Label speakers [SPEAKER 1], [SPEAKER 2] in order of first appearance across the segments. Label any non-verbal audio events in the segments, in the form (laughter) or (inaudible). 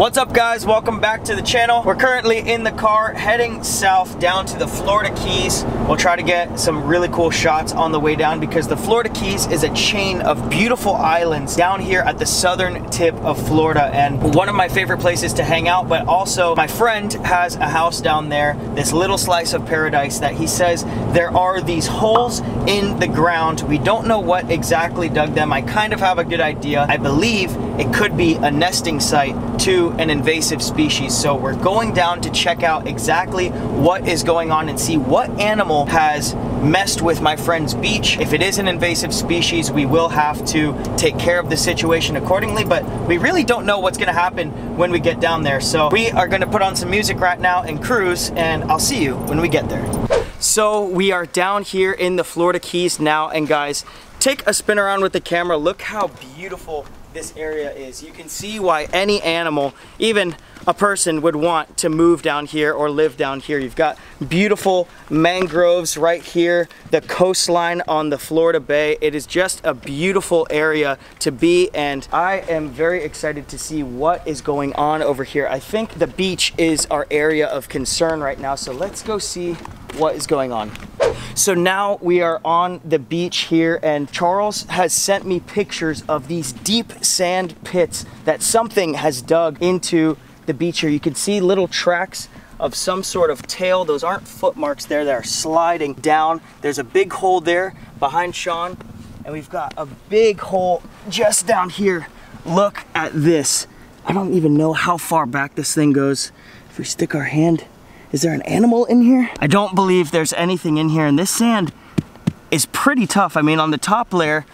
[SPEAKER 1] What's up guys, welcome back to the channel. We're currently in the car heading south down to the Florida Keys. We'll try to get some really cool shots on the way down because the Florida Keys is a chain of beautiful islands down here at the southern tip of Florida and one of my favorite places to hang out, but also my friend has a house down there, this little slice of paradise that he says there are these holes in the ground. We don't know what exactly dug them. I kind of have a good idea. I believe it could be a nesting site to an invasive species. So we're going down to check out exactly what is going on and see what animal has messed with my friend's beach. If it is an invasive species, we will have to take care of the situation accordingly, but we really don't know what's gonna happen when we get down there. So we are gonna put on some music right now and cruise, and I'll see you when we get there. So we are down here in the Florida Keys now, and guys, take a spin around with the camera. Look how beautiful this area is. You can see why any animal, even a person would want to move down here or live down here. You've got beautiful mangroves right here, the coastline on the Florida Bay. It is just a beautiful area to be and I am very excited to see what is going on over here. I think the beach is our area of concern right now, so let's go see what is going on. So now we are on the beach here and Charles has sent me pictures of these deep sand pits that something has dug into the beach here. You can see little tracks of some sort of tail. Those aren't footmarks there, they are sliding down. There's a big hole there behind Sean, and we've got a big hole just down here. Look at this. I don't even know how far back this thing goes. If we stick our hand, is there an animal in here? I don't believe there's anything in here, and this sand is pretty tough. I mean, on the top layer,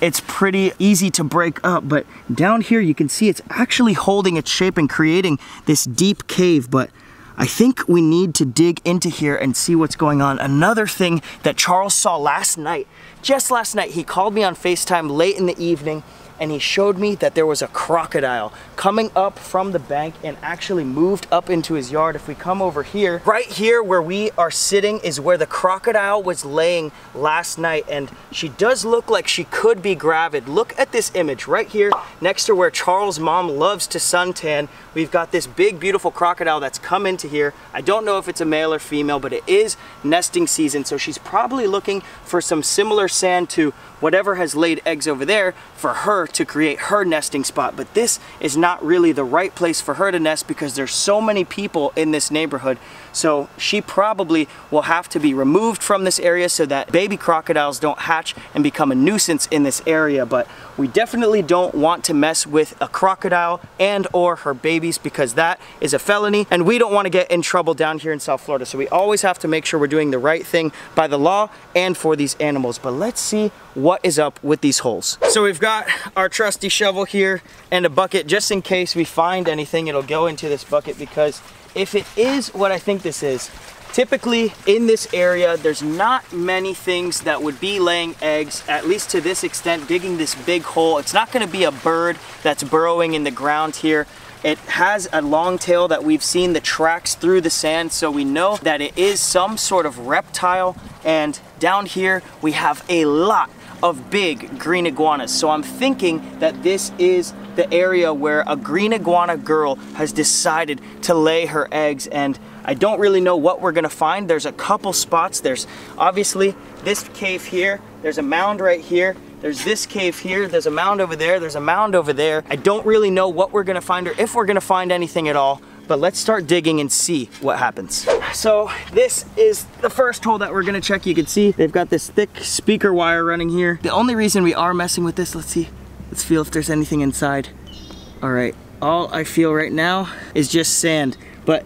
[SPEAKER 1] it's pretty easy to break up, but down here you can see it's actually holding its shape and creating this deep cave, but I think we need to dig into here and see what's going on. Another thing that Charles saw last night, just last night, he called me on FaceTime late in the evening and he showed me that there was a crocodile coming up from the bank and actually moved up into his yard. If we come over here, right here where we are sitting is where the crocodile was laying last night and she does look like she could be gravid. Look at this image right here next to where Charles' mom loves to suntan. We've got this big beautiful crocodile that's come into here. I don't know if it's a male or female, but it is nesting season. So she's probably looking for some similar sand to whatever has laid eggs over there for her to create her nesting spot, but this is not really the right place for her to nest because there's so many people in this neighborhood. So she probably will have to be removed from this area so that baby crocodiles don't hatch and become a nuisance in this area. But we definitely don't want to mess with a crocodile and or her babies because that is a felony and we don't want to get in trouble down here in South Florida. So we always have to make sure we're doing the right thing by the law and for these animals. But let's see what is up with these holes. So we've got our trusty shovel here and a bucket just in case we find anything it'll go into this bucket because if it is what I think this is typically in this area there's not many things that would be laying eggs at least to this extent digging this big hole it's not going to be a bird that's burrowing in the ground here it has a long tail that we've seen the tracks through the sand so we know that it is some sort of reptile and down here we have a lot of big green iguanas. So I'm thinking that this is the area where a green iguana girl has decided to lay her eggs and I don't really know what we're gonna find. There's a couple spots. There's obviously this cave here. There's a mound right here. There's this cave here. There's a mound over there. There's a mound over there. I don't really know what we're gonna find or if we're gonna find anything at all but let's start digging and see what happens. So this is the first hole that we're gonna check. You can see they've got this thick speaker wire running here. The only reason we are messing with this, let's see, let's feel if there's anything inside. All right, all I feel right now is just sand, but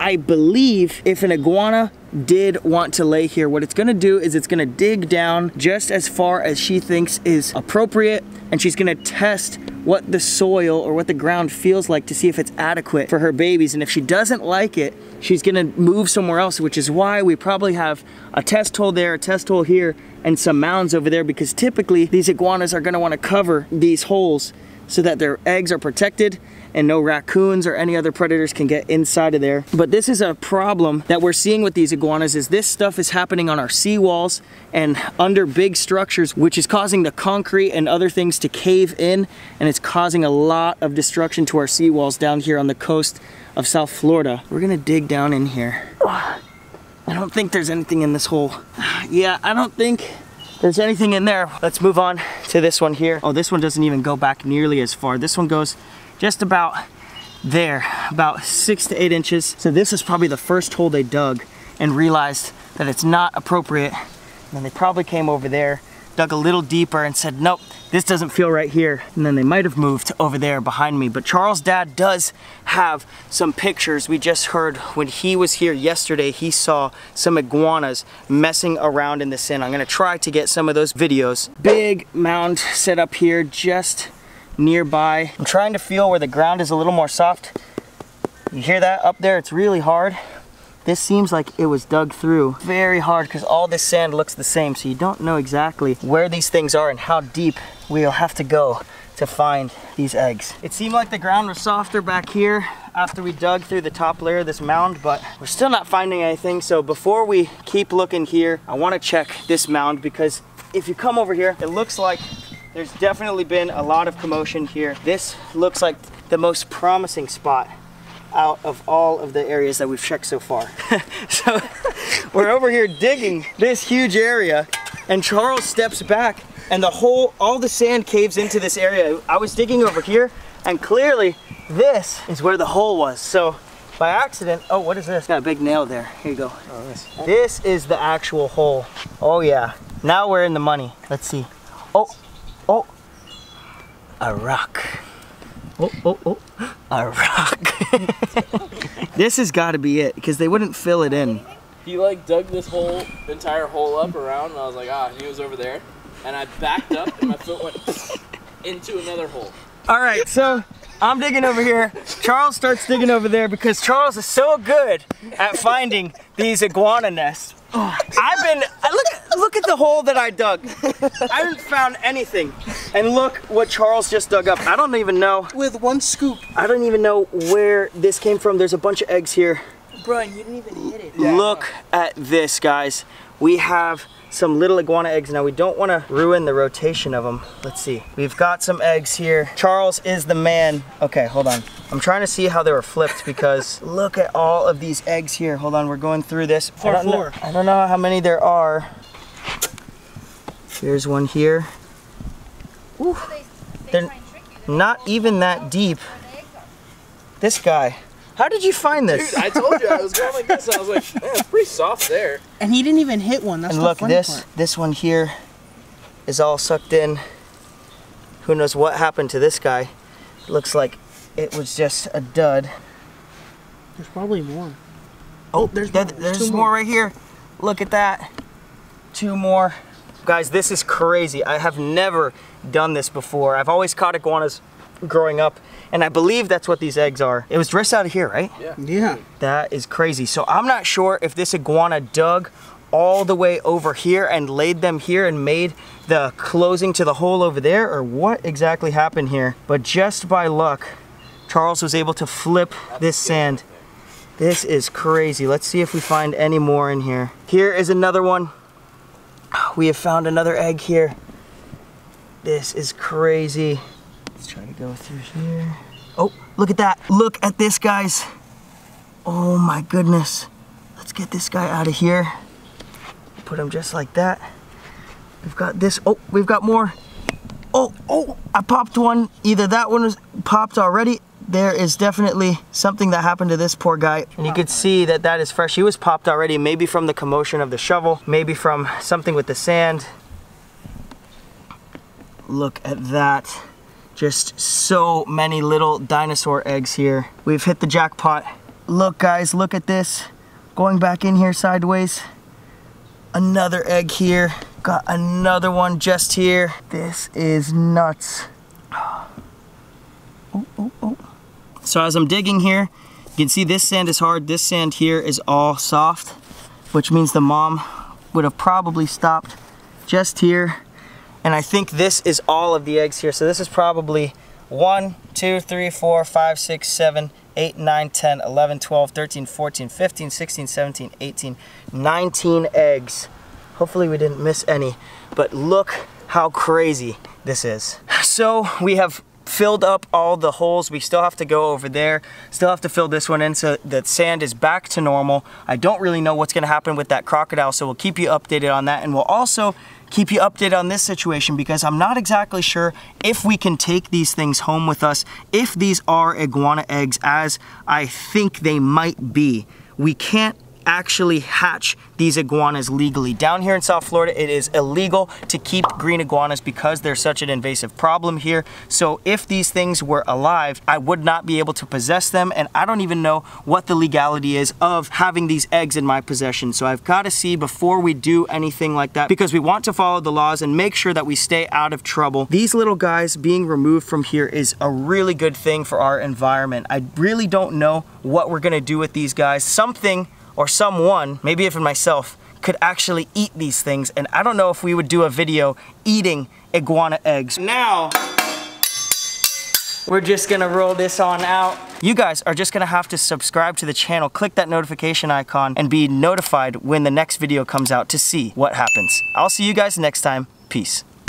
[SPEAKER 1] I believe if an iguana did want to lay here, what it's gonna do is it's gonna dig down just as far as she thinks is appropriate, and she's gonna test what the soil or what the ground feels like to see if it's adequate for her babies. And if she doesn't like it, she's gonna move somewhere else, which is why we probably have a test hole there, a test hole here, and some mounds over there because typically these iguanas are gonna wanna cover these holes so that their eggs are protected and no raccoons or any other predators can get inside of there. But this is a problem that we're seeing with these iguanas is this stuff is happening on our seawalls and under big structures, which is causing the concrete and other things to cave in. And it's causing a lot of destruction to our seawalls down here on the coast of South Florida. We're gonna dig down in here. (sighs) I don't think there's anything in this hole. (sighs) Yeah, I don't think there's anything in there. Let's move on to this one here. Oh, this one doesn't even go back nearly as far. This one goes just about there, about six to eight inches. So this is probably the first hole they dug and realized that it's not appropriate. And then they probably came over there, dug a little deeper and said, nope, this doesn't feel right here. And then they might have moved over there behind me. But Charles' dad does have some pictures. We just heard when he was here yesterday, he saw some iguanas messing around in the sand. I'm gonna try to get some of those videos. Big mound set up here, just nearby. I'm trying to feel where the ground is a little more soft. You hear that up there? It's really hard. This seems like it was dug through very hard because all this sand looks the same so you don't know exactly where these things are and how deep we'll have to go to find these eggs. It seemed like the ground was softer back here after we dug through the top layer of this mound, but we're still not finding anything. So before we keep looking here, I wanna check this mound because if you come over here, it looks like there's definitely been a lot of commotion here. This looks like the most promising spot out of all of the areas that we've checked so far. (laughs) so we're over here digging this huge area and Charles steps back and the whole, all the sand caves into this area. I was digging over here and clearly this is where the hole was. So by accident, oh, what is this? Got a big nail there. Here you go. Oh, nice. This is the actual hole. Oh yeah. Now we're in the money. Let's see. Oh, a rock. Oh, oh, oh, a rock. (laughs) this has got to be it because they wouldn't fill it in. He like dug this whole entire hole up around and I was like, ah, he was over there. And I backed up and my foot went (laughs) into another hole. All right, so I'm digging over here. Charles starts digging over there because Charles is so good at finding these iguana nests I've been uh, look look at the hole that I dug. I haven't found anything. And look what Charles just dug up. I don't even know. With one scoop. I don't even know where this came from. There's a bunch of eggs here. Brian, you didn't even hit it. Yeah. Look at this, guys. We have some little iguana eggs. Now we don't wanna ruin the rotation of them. Let's see, we've got some eggs here. Charles is the man. Okay, hold on. I'm trying to see how they were flipped because (laughs) look at all of these eggs here. Hold on, we're going through this. Four, I four. I don't know how many there are. Here's one here. Ooh, they're not even that deep. This guy. How did you find this? Dude, I told you I was going like this. I was like, man, it's pretty soft there. And he didn't even hit one. That's and the look, funny this part. this one here is all sucked in. Who knows what happened to this guy? It looks like it was just a dud. There's probably more. Oh, there's there, more. there's, there's more right here. Look at that. Two more. Guys, this is crazy. I have never done this before. I've always caught iguanas growing up. And I believe that's what these eggs are. It was dressed out of here, right? Yeah. yeah. That is crazy. So I'm not sure if this iguana dug all the way over here and laid them here and made the closing to the hole over there or what exactly happened here. But just by luck, Charles was able to flip this sand. This is crazy. Let's see if we find any more in here. Here is another one. We have found another egg here. This is crazy. Let's try to go through here. Oh, look at that. Look at this, guys. Oh my goodness. Let's get this guy out of here. Put him just like that. We've got this. Oh, we've got more. Oh, oh, I popped one. Either that one was popped already. There is definitely something that happened to this poor guy. And you could see that that is fresh. He was popped already, maybe from the commotion of the shovel, maybe from something with the sand. Look at that. Just so many little dinosaur eggs here. We've hit the jackpot. Look guys, look at this. Going back in here sideways. Another egg here. Got another one just here. This is nuts. Oh, oh, oh. So as I'm digging here, you can see this sand is hard. This sand here is all soft, which means the mom would have probably stopped just here and I think this is all of the eggs here. So this is probably 1, 2, 3, 4, 5, 6, 7, 8, 9, 10, 11, 12, 13, 14, 15, 16, 17, 18, 19 eggs. Hopefully we didn't miss any, but look how crazy this is. So we have filled up all the holes. We still have to go over there. Still have to fill this one in so that sand is back to normal. I don't really know what's gonna happen with that crocodile, so we'll keep you updated on that. And we'll also keep you updated on this situation because I'm not exactly sure if we can take these things home with us, if these are iguana eggs as I think they might be. We can't actually hatch these iguanas legally. Down here in South Florida, it is illegal to keep green iguanas because they're such an invasive problem here. So if these things were alive, I would not be able to possess them. And I don't even know what the legality is of having these eggs in my possession. So I've got to see before we do anything like that because we want to follow the laws and make sure that we stay out of trouble. These little guys being removed from here is a really good thing for our environment. I really don't know what we're going to do with these guys. Something or someone, maybe even myself, could actually eat these things. And I don't know if we would do a video eating iguana eggs. Now, we're just gonna roll this on out. You guys are just gonna have to subscribe to the channel, click that notification icon, and be notified when the next video comes out to see what happens. I'll see you guys next time. Peace.